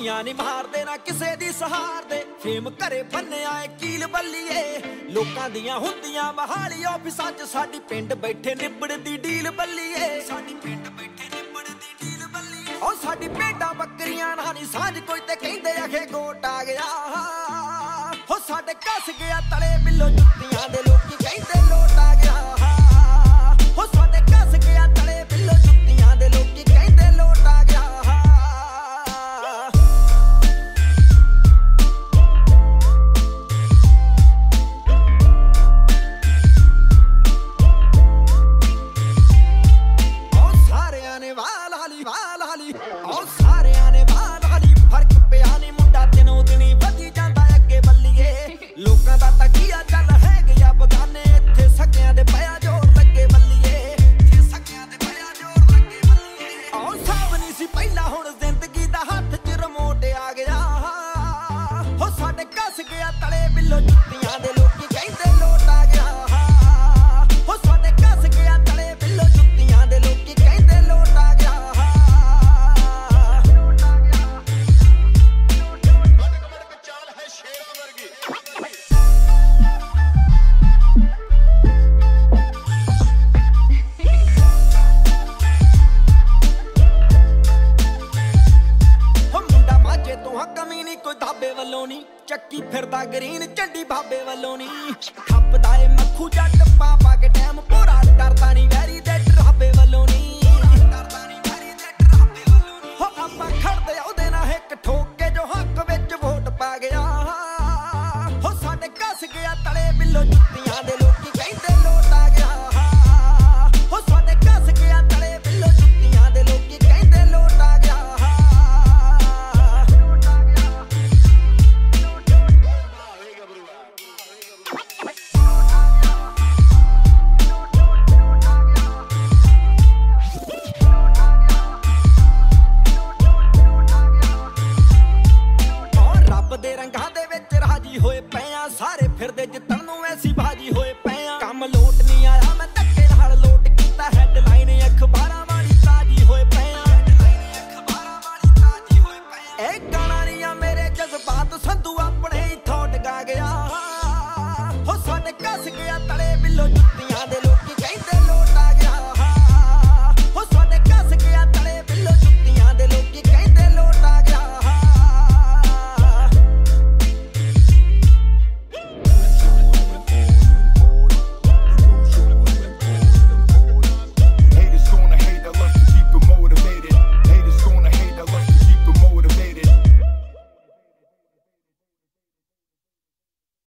ਜੁੱਤੀਆਂ ਨਹੀਂ ਮਾਰਦੇ ਨਾ ਕਿਸੇ ਦੀ ਸਹਾਰਦੇ ਫੇਮ ਘਰੇ ਬੰਨਿਆ ਏ, ਕੀਲ ਬੱਲੀਏ। ਲੋਕਾਂ ਦੀਆਂ ਹੁੰਦੀਆਂ ਮਹਾਲੀ ਆਫਿਸਾਂ 'ਚ ਸਾਡੀ ਪਿੰਡ ਬੈਠੇ ਨਿਬੜਦੀ ਡੀਲ ਬੱਲੀਏ। ਸਾਡੀ ਪਿੰਡ ਬੈਠੇ ਨਿਬੜਦੀ ਡੀਲ ਬੱਲੀਏ। ਉਹ ਸਾਡੀ ਭੇਡਾਂ ਬੱਕਰੀਆਂ ਨਾਲ ਨਹੀਂ ਸਾਂਝ ਕੋਈ ਤੇ ਕਹਿੰਦੇ ਆਖੇ ਗੋਟ ਆ ਗਿਆ। ਹੋ ਸਾਡੇ ਕੱਸ ਗਿਆ ਤਲੇ ਬਿੱਲੋ ਦਾ ਚੱਲ ਹੈ ਗਿਆ ਬਗਾਨੇ, ਇੱਥੇ ਸਕਿਆਂ ਦੇ ਪਿਆ ਜੋਰ ਲੱਗੇ ਬੱਲੀਏ ਇੱਥੇ ਸਕਿਆਂ ਦੇ ਪਿਆ ਜੋਰ ਲੱਗੇ ਬੱਲੀਏ ਉਹ ਸਭ ਨਹੀਂ ਸੀ ਪਹਿਲਾਂ, ਹੁਣ ਜ਼ਿੰਦਗੀ ਦਾ ਹੱਥ 'ਚ ਰਿਮੋਟ ਆ ਗਿਆ। ਹੋ ਸਾਡੇ ਕੱਸ ਗਿਆ, ਤਲੇ ਬਿੱਲੋ ਜੁੱਤੀਆਂ ਦੇ ਚੱਕੀ ਫਿਰਦਾ ਗਰੀਨ ਝੰਡੀ ਬਾਬੇ ਵੱਲੋਂ ਨਹੀਂ ਖੱਪਦਾ ਏ ਮੱਖੂ ਜੱਟ, ਪਾ ਪਾ ਕੇ ਟਾਈਮ ਪੂਰਾ ਡਰਦਾ ਨਹੀਂ ਫਿਰਦੇ ਜਿੱਥੇ